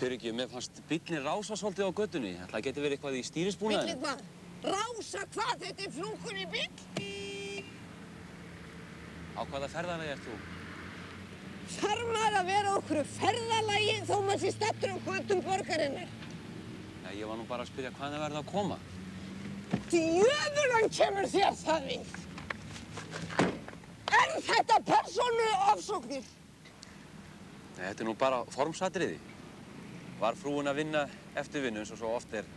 fyrir ekki, mér fannst bílinn rása svolítið á göttunni. Það geti verið eitthvað í stýrisbúnaðinu. Bíllinn hvað? Rása hvað? Þetta er flunkunni bíll? Á hvaða ferðalagi ert þú? Þarf maður að vera okkur ferðalagi þó maður sé stattur á kvartum borgarinnar? Já, ég var nú bara að spyrja hvaðan það verði að koma. Djöfulan kemur þér það við. Er þetta persónu ofsóknir? Nei, þetta er nú bara formsatriði. Var frúin að vinna eftirvinnu eins og svo oft er.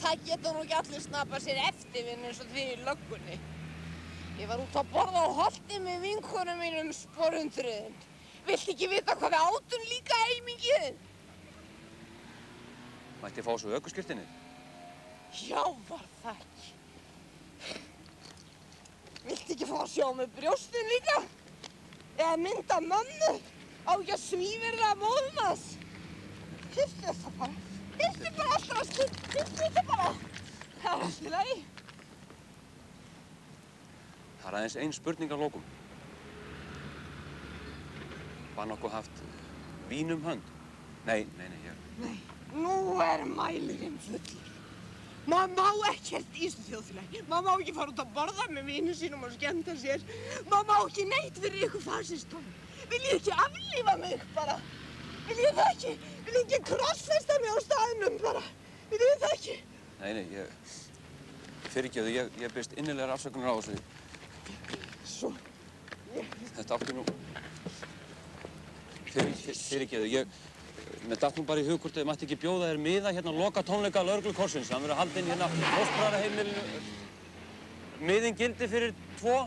Það getur nú ekki allir snapað sér eftirvinn eins og því í löggunni. Ég var út að borða á holti með vinkonum mínum sporundriðin. Vilt ekki vita hvað við átum líka heimingið? Mætti fá svo aukurskirtinni. Já, var það ekki. Vilt ekki fá að sjá með brjóstin líka? Eða mynda mömmu? Á ekki að svífirða móðum þess? Fyrstu þetta bara. Fyrstu bara alltaf að. Fyrstu þetta bara. Það er alltaf lagi. Það er aðeins ein spurning að lókum. Var nokkuð haft vín um hönd? Nei, nei, nei, ég... Nei, nú er mælirinn fullur. Maður má ekkert í þessu þjóðfélagi. Maður má ekki fara út að borða með vinnu sínum og skemmta sér. Maður má ekki neitt fyrir ykkur fasistum. Viljið ekki aflífa mig bara? Viljið það ekki? Viljið ekki krossfesta mig á staðnum bara? Viljið það ekki? Nei, nei, ég... Fyrirgjöðu, ég, ég byrst innilegar afsökunar á þessu. Svo, Þetta átti nú... Fyrir, fyr, fyrirgjöðu, ég... Mér datt nú bara í hug hvort þið mætti ekki bjóða þér miða hérna á loka tónleika Lörglu Korsins. Hann verður haldinn hérna á Póstbræðarheimilinu. Miðin gildi fyrir tvo.